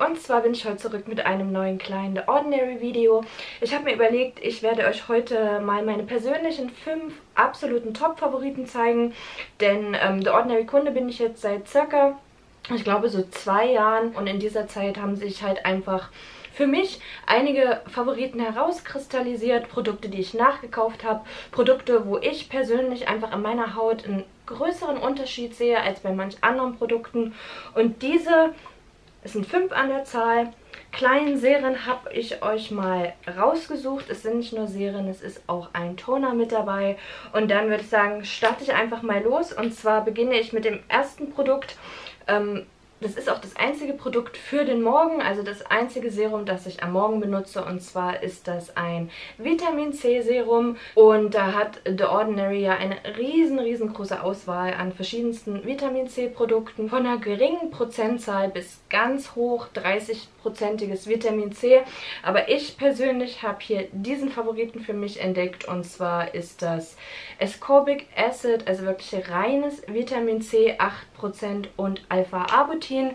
Und zwar bin ich heute zurück mit einem neuen kleinen The Ordinary Video. Ich habe mir überlegt, ich werde euch heute mal meine persönlichen fünf absoluten Top-Favoriten zeigen. Denn ähm, The Ordinary Kunde bin ich jetzt seit circa, ich glaube so zwei Jahren. Und in dieser Zeit haben sich halt einfach für mich einige Favoriten herauskristallisiert. Produkte, die ich nachgekauft habe. Produkte, wo ich persönlich einfach an meiner Haut einen größeren Unterschied sehe als bei manch anderen Produkten. Und diese es sind fünf an der Zahl. Kleinen Serien habe ich euch mal rausgesucht. Es sind nicht nur Serien, es ist auch ein Toner mit dabei. Und dann würde ich sagen, starte ich einfach mal los. Und zwar beginne ich mit dem ersten Produkt. Ähm, das ist auch das einzige Produkt für den Morgen, also das einzige Serum, das ich am Morgen benutze. Und zwar ist das ein Vitamin C Serum. Und da hat The Ordinary ja eine riesen, riesengroße Auswahl an verschiedensten Vitamin C Produkten. Von einer geringen Prozentzahl bis ganz hoch 30-prozentiges Vitamin C. Aber ich persönlich habe hier diesen Favoriten für mich entdeckt. Und zwar ist das Ascorbic Acid, also wirklich reines Vitamin C, 8% und Alpha-Arbutin.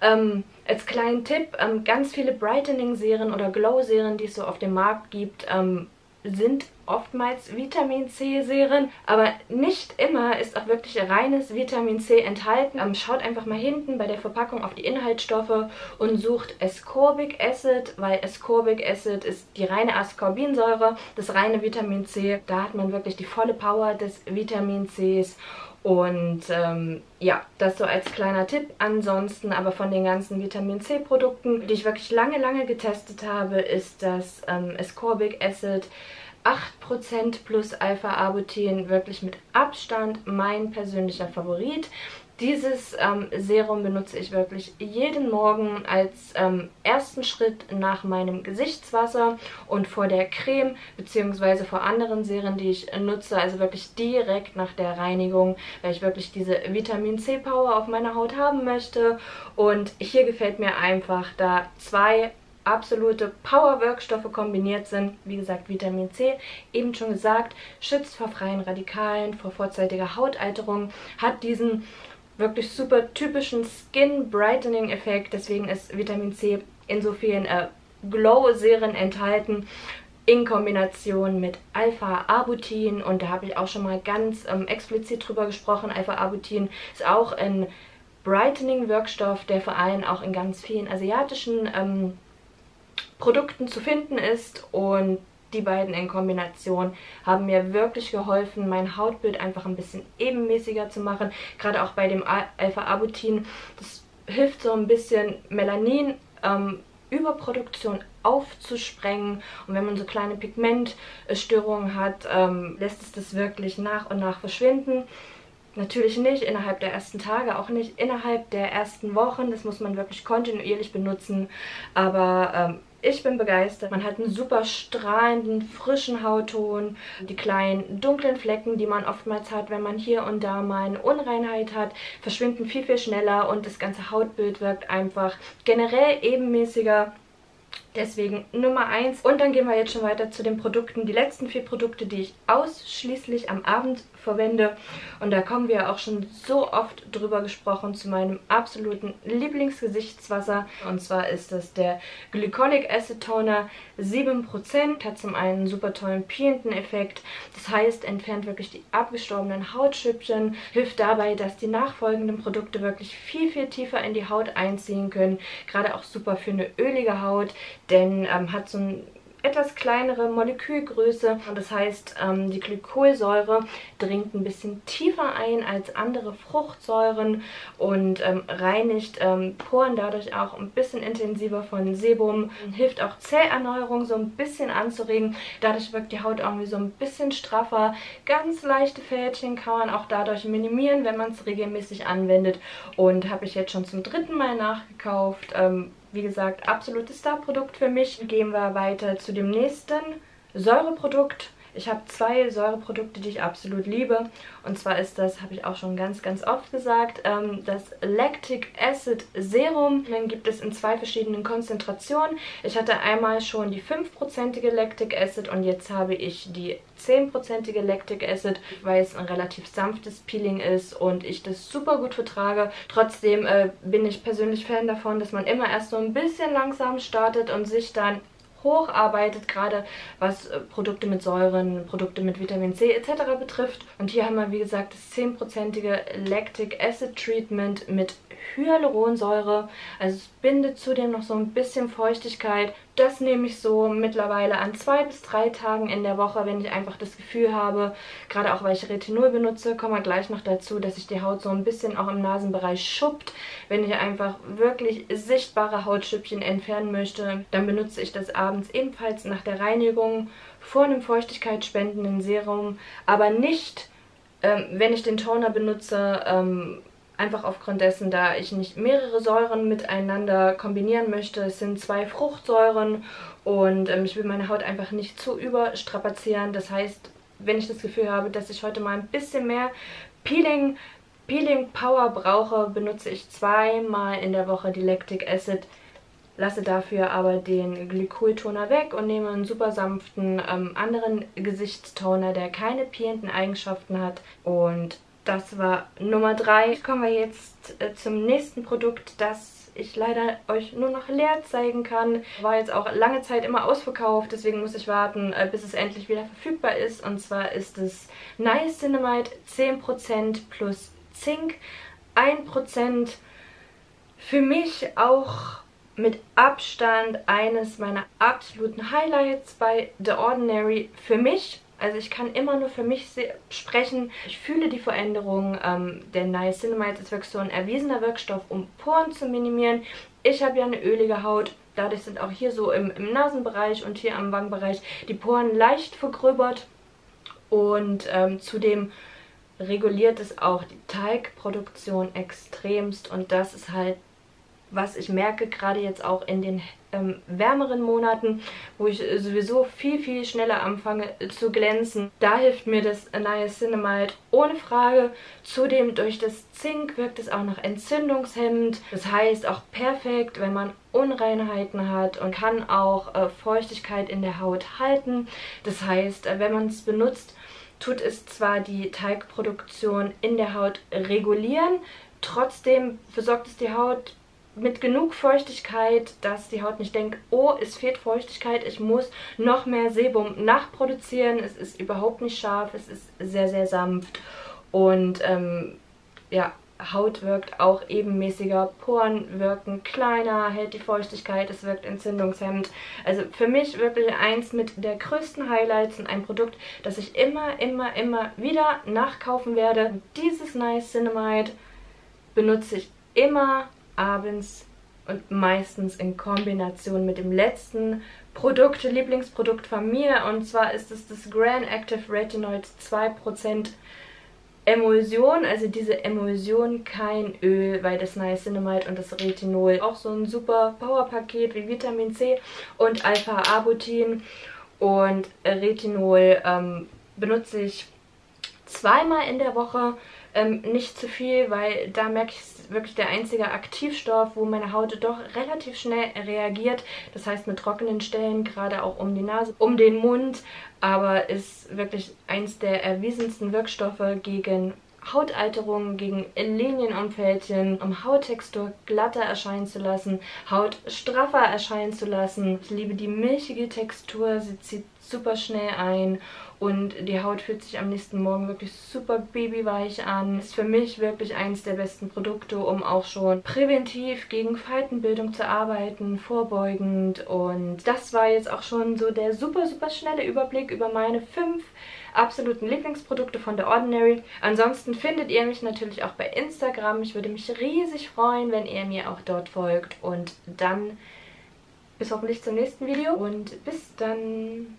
Ähm, als kleinen Tipp, ähm, ganz viele Brightening-Serien oder Glow-Serien, die es so auf dem Markt gibt, ähm, sind oftmals Vitamin C-Serien, aber nicht immer ist auch wirklich reines Vitamin C enthalten. Ähm, schaut einfach mal hinten bei der Verpackung auf die Inhaltsstoffe und sucht Ascorbic Acid, weil Ascorbic Acid ist die reine Ascorbinsäure, das reine Vitamin C. Da hat man wirklich die volle Power des Vitamin Cs und ähm, ja, das so als kleiner Tipp. Ansonsten aber von den ganzen Vitamin C Produkten, die ich wirklich lange, lange getestet habe, ist das ähm, Ascorbic Acid 8% plus Alpha-Arbutin wirklich mit Abstand mein persönlicher Favorit. Dieses ähm, Serum benutze ich wirklich jeden Morgen als ähm, ersten Schritt nach meinem Gesichtswasser und vor der Creme bzw. vor anderen Serien, die ich nutze, also wirklich direkt nach der Reinigung, weil ich wirklich diese Vitamin C Power auf meiner Haut haben möchte. Und hier gefällt mir einfach, da zwei absolute Power-Wirkstoffe kombiniert sind. Wie gesagt, Vitamin C, eben schon gesagt, schützt vor freien Radikalen, vor vorzeitiger Hautalterung, hat diesen wirklich super typischen Skin Brightening Effekt. Deswegen ist Vitamin C in so vielen äh, Glow-Serien enthalten in Kombination mit Alpha-Arbutin und da habe ich auch schon mal ganz ähm, explizit drüber gesprochen. Alpha-Arbutin ist auch ein Brightening-Wirkstoff, der vor allem auch in ganz vielen asiatischen ähm, Produkten zu finden ist und die beiden in Kombination haben mir wirklich geholfen, mein Hautbild einfach ein bisschen ebenmäßiger zu machen. Gerade auch bei dem Alpha-Arbutin. Das hilft so ein bisschen Melanin ähm, Überproduktion aufzusprengen. Und wenn man so kleine Pigmentstörungen hat, ähm, lässt es das wirklich nach und nach verschwinden. Natürlich nicht innerhalb der ersten Tage, auch nicht innerhalb der ersten Wochen. Das muss man wirklich kontinuierlich benutzen. Aber ähm, ich bin begeistert. Man hat einen super strahlenden, frischen Hautton. Die kleinen dunklen Flecken, die man oftmals hat, wenn man hier und da mal eine Unreinheit hat, verschwinden viel, viel schneller und das ganze Hautbild wirkt einfach generell ebenmäßiger. Deswegen Nummer 1. Und dann gehen wir jetzt schon weiter zu den Produkten. Die letzten vier Produkte, die ich ausschließlich am Abend verwende. Und da kommen wir auch schon so oft drüber gesprochen zu meinem absoluten Lieblingsgesichtswasser. Und zwar ist das der Glycolic Acid Toner 7%. Hat zum einen einen super tollen peelenden Effekt. Das heißt, entfernt wirklich die abgestorbenen Hautschüppchen. Hilft dabei, dass die nachfolgenden Produkte wirklich viel, viel tiefer in die Haut einziehen können. Gerade auch super für eine ölige Haut, denn ähm, hat so ein etwas kleinere Molekülgröße. Und das heißt, ähm, die Glykolsäure dringt ein bisschen tiefer ein als andere Fruchtsäuren und ähm, reinigt ähm, Poren dadurch auch ein bisschen intensiver von Sebum, hilft auch Zellerneuerung so ein bisschen anzuregen, dadurch wirkt die Haut irgendwie so ein bisschen straffer, ganz leichte Fältchen kann man auch dadurch minimieren, wenn man es regelmäßig anwendet. Und habe ich jetzt schon zum dritten Mal nachgekauft, wie gesagt, absolutes Starprodukt für mich. Gehen wir weiter zu dem nächsten Säureprodukt Ich habe zwei Säureprodukte, die ich absolut liebe. Und zwar ist das, habe ich auch schon ganz, ganz oft gesagt, ähm, das Lactic Acid Serum. Dann gibt es in zwei verschiedenen Konzentrationen. Ich hatte einmal schon die 5%ige Lactic Acid und jetzt habe ich die 10%ige Lactic Acid, weil es ein relativ sanftes Peeling ist und ich das super gut vertrage. Trotzdem äh, bin ich persönlich Fan davon, dass man immer erst so ein bisschen langsam startet und sich dann hocharbeitet, gerade was äh, Produkte mit Säuren, Produkte mit Vitamin C etc. betrifft. Und hier haben wir, wie gesagt, das 10%ige Lactic Acid Treatment mit Hyaluronsäure. Also es bindet zudem noch so ein bisschen Feuchtigkeit. Das nehme ich so mittlerweile an zwei bis drei Tagen in der Woche, wenn ich einfach das Gefühl habe, gerade auch weil ich Retinol benutze, kommen wir gleich noch dazu, dass sich die Haut so ein bisschen auch im Nasenbereich schuppt. Wenn ich einfach wirklich sichtbare Hautschüppchen entfernen möchte, dann benutze ich das abends ebenfalls nach der Reinigung vor einem feuchtigkeitsspendenden Serum, aber nicht ähm, wenn ich den Toner benutze, ähm, Einfach aufgrund dessen, da ich nicht mehrere Säuren miteinander kombinieren möchte. Es sind zwei Fruchtsäuren und ähm, ich will meine Haut einfach nicht zu überstrapazieren. Das heißt, wenn ich das Gefühl habe, dass ich heute mal ein bisschen mehr Peeling, Peeling Power brauche, benutze ich zweimal in der Woche die Lactic Acid lasse dafür aber den Glykoltoner weg und nehme einen super sanften ähm, anderen Gesichtstoner, der keine peelenden Eigenschaften hat und das war Nummer 3. Kommen wir jetzt äh, zum nächsten Produkt, das ich leider euch nur noch leer zeigen kann. War jetzt auch lange Zeit immer ausverkauft, deswegen muss ich warten, äh, bis es endlich wieder verfügbar ist. Und zwar ist es Niacinamide 10% plus Zink. 1% für mich auch mit Abstand eines meiner absoluten Highlights bei The Ordinary. Für mich also ich kann immer nur für mich sprechen. Ich fühle die Veränderung. Ähm, der Niacinamide ist wirklich so ein erwiesener Wirkstoff, um Poren zu minimieren. Ich habe ja eine ölige Haut. Dadurch sind auch hier so im, im Nasenbereich und hier am Wangenbereich die Poren leicht vergröbert. Und ähm, zudem reguliert es auch die Teigproduktion extremst. Und das ist halt was ich merke, gerade jetzt auch in den ähm, wärmeren Monaten, wo ich sowieso viel, viel schneller anfange zu glänzen. Da hilft mir das Niacinamide ohne Frage. Zudem durch das Zink wirkt es auch noch entzündungshemmend. Das heißt auch perfekt, wenn man Unreinheiten hat und kann auch äh, Feuchtigkeit in der Haut halten. Das heißt, äh, wenn man es benutzt, tut es zwar die Teigproduktion in der Haut regulieren, trotzdem versorgt es die Haut mit genug Feuchtigkeit, dass die Haut nicht denkt, oh, es fehlt Feuchtigkeit, ich muss noch mehr Sebum nachproduzieren. Es ist überhaupt nicht scharf, es ist sehr, sehr sanft und ähm, ja, Haut wirkt auch ebenmäßiger, Poren wirken kleiner, hält die Feuchtigkeit, es wirkt entzündungshemmend. Also für mich wirklich eins mit der größten Highlights und ein Produkt, das ich immer, immer, immer wieder nachkaufen werde. Dieses Nice Cinnamide benutze ich immer abends und meistens in Kombination mit dem letzten Produkt, Lieblingsprodukt von mir. Und zwar ist es das Grand Active Retinoid 2% Emulsion, also diese Emulsion kein Öl, weil das Niacinamide und das Retinol auch so ein super Powerpaket wie Vitamin C und Alpha-Arbutin und Retinol ähm, benutze ich zweimal in der Woche ähm, nicht zu viel, weil da merke ich, es wirklich der einzige Aktivstoff, wo meine Haut doch relativ schnell reagiert. Das heißt mit trockenen Stellen, gerade auch um die Nase, um den Mund. Aber ist wirklich eins der erwiesensten Wirkstoffe gegen Hautalterung gegen Linienumfältchen, um Hauttextur glatter erscheinen zu lassen, Haut straffer erscheinen zu lassen. Ich liebe die milchige Textur, sie zieht super schnell ein und die Haut fühlt sich am nächsten Morgen wirklich super babyweich an. Ist für mich wirklich eins der besten Produkte, um auch schon präventiv gegen Faltenbildung zu arbeiten, vorbeugend und das war jetzt auch schon so der super, super schnelle Überblick über meine fünf absoluten Lieblingsprodukte von The Ordinary. Ansonsten findet ihr mich natürlich auch bei Instagram. Ich würde mich riesig freuen, wenn ihr mir auch dort folgt und dann bis hoffentlich zum nächsten Video und bis dann.